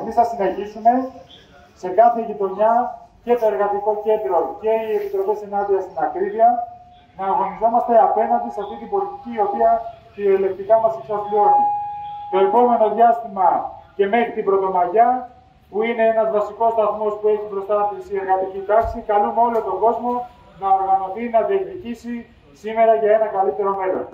Εμείς θα συνεχίσουμε σε κάθε γειτονιά και το εργατικό κέντρο και οι επιτροπές ενάντια στην ακρίβεια να αγωνιζόμαστε απέναντι σε αυτή την πολιτική η οποία κυριολεκτικά μας εξαφλιώνει. Το επόμενο διάστημα και μέχρι την Πρωτομαγιά, που είναι ένας βασικός σταθμός που έχει μπροστά της η εργατική τάξη, καλούμε όλο τον κόσμο να οργανωθεί, να διεκδικήσει σήμερα για ένα καλύτερο μέλλον.